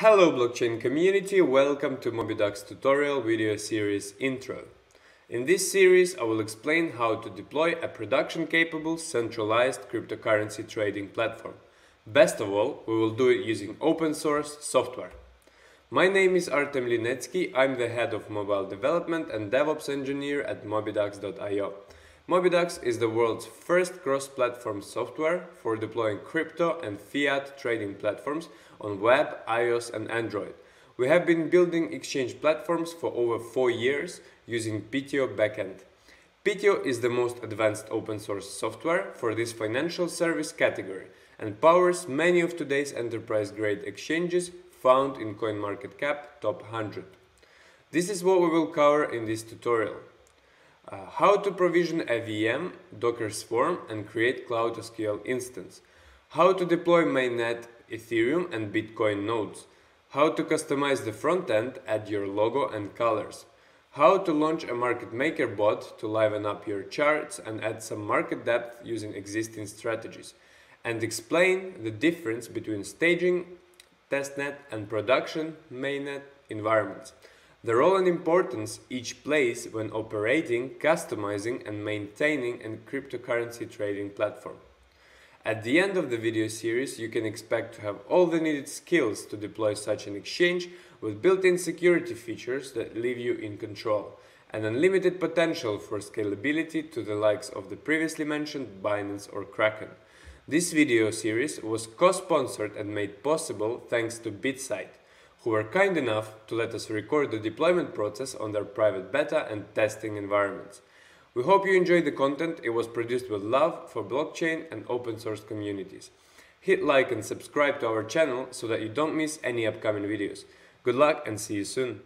Hello blockchain community, welcome to MobiDAX tutorial video series intro. In this series I will explain how to deploy a production capable centralized cryptocurrency trading platform. Best of all, we will do it using open source software. My name is Artem Linetsky, I'm the head of mobile development and DevOps engineer at mobidax.io. MobiDAX is the world's first cross-platform software for deploying crypto and fiat trading platforms on web, iOS and Android. We have been building exchange platforms for over four years using Peatio backend. Peatio is the most advanced open source software for this financial service category and powers many of today's enterprise-grade exchanges found in CoinMarketCap Top 100. This is what we will cover in this tutorial. Uh, how to provision a VM, Docker Swarm and create Cloud SQL instance. How to deploy mainnet, Ethereum and Bitcoin nodes. How to customize the front end, add your logo and colors. How to launch a market maker bot to liven up your charts and add some market depth using existing strategies. And explain the difference between staging, testnet and production mainnet environments the role and importance each plays when operating, customizing and maintaining a cryptocurrency trading platform. At the end of the video series, you can expect to have all the needed skills to deploy such an exchange with built-in security features that leave you in control, and unlimited potential for scalability to the likes of the previously mentioned Binance or Kraken. This video series was co-sponsored and made possible thanks to BitSight who were kind enough to let us record the deployment process on their private beta and testing environments. We hope you enjoyed the content, it was produced with love for blockchain and open source communities. Hit like and subscribe to our channel so that you don't miss any upcoming videos. Good luck and see you soon!